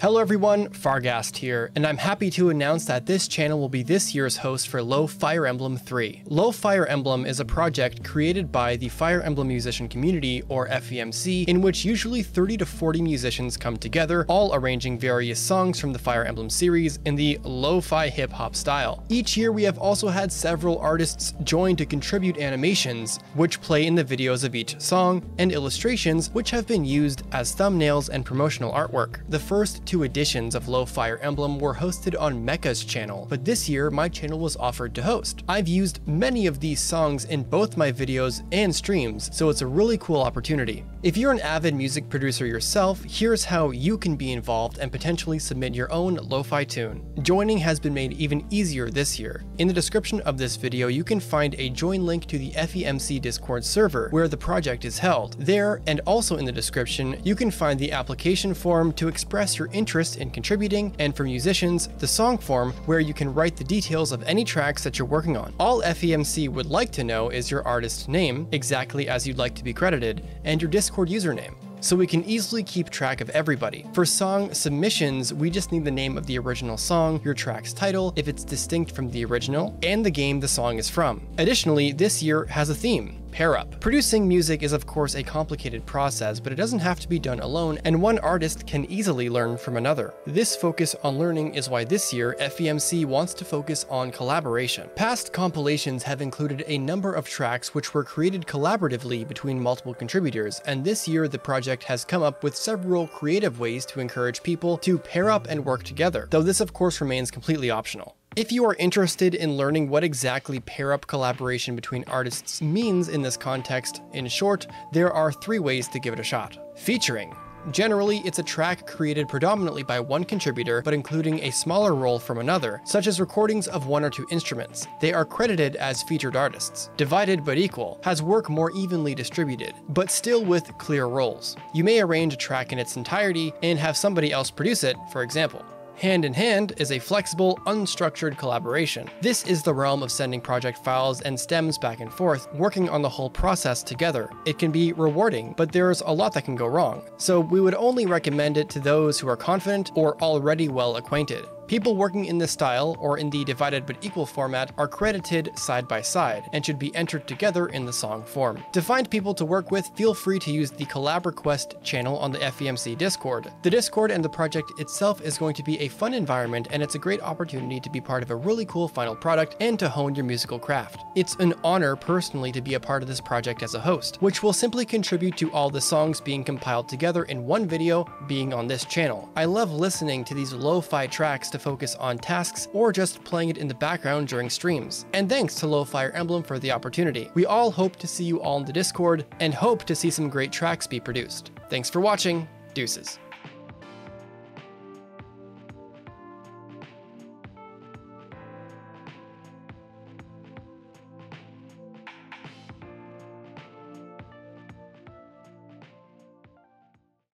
Hello everyone, Faerghast here, and I'm happy to announce that this channel will be this year's host for Lo-Fire Emblem 3. Lo-Fire Emblem is a project created by the Fire Emblem musician community, or FEMC, in which usually 30 to 40 musicians come together, all arranging various songs from the Fire Emblem series in the lo-fi hip-hop style. Each year we have also had several artists join to contribute animations, which play in the videos of each song, and illustrations, which have been used as thumbnails and promotional artwork. The first two editions of Lo-Fire Emblem were hosted on Mekkah's channel, but this year my channel was offered to host. I've used many of these songs in both my videos and streams, so it's a really cool opportunity. If you're an avid music producer yourself, here's how you can be involved and potentially submit your own lo-fi tune. Joining has been made even easier this year. In the description of this video, you can find a join link to the FEMC Discord server where the project is held. There, and also in the description, you can find the application form to express your interest in contributing, and for musicians, the song form where you can write the details of any tracks that you're working on. All FEMC would like to know is your artist name, exactly as you'd like to be credited, and your Discord username so we can easily keep track of everybody. For song submissions, we just need the name of the original song, your track's title, if it's distinct from the original, and the game the song is from. Additionally, this year has a theme pair up. Producing music is of course a complicated process, but it doesn't have to be done alone, and one artist can easily learn from another. This focus on learning is why this year FEMC wants to focus on collaboration. Past compilations have included a number of tracks which were created collaboratively between multiple contributors, and this year the project has come up with several creative ways to encourage people to pair up and work together, though this of course remains completely optional. If you are interested in learning what exactly pair-up collaboration between artists means in this context, in short, there are three ways to give it a shot. Featuring. Generally, it's a track created predominantly by one contributor, but including a smaller role from another, such as recordings of one or two instruments. They are credited as featured artists. Divided but equal has work more evenly distributed, but still with clear roles. You may arrange a track in its entirety and have somebody else produce it, for example. Hand in Hand is a flexible, unstructured collaboration. This is the realm of sending project files and stems back and forth, working on the whole process together. It can be rewarding, but there's a lot that can go wrong. So we would only recommend it to those who are confident or already well acquainted. People working in this style, or in the divided but equal format, are credited side by side, and should be entered together in the song form. To find people to work with, feel free to use the Collab Request channel on the FEMC Discord. The Discord and the project itself is going to be a fun environment, and it's a great opportunity to be part of a really cool final product and to hone your musical craft. It's an honor personally to be a part of this project as a host, which will simply contribute to all the songs being compiled together in one video being on this channel. I love listening to these lo-fi tracks to focus on tasks or just playing it in the background during streams. And thanks to Lo-Fire Emblem for the opportunity. We all hope to see you all in the Discord and hope to see some great tracks be produced. Thanks for watching, deuces.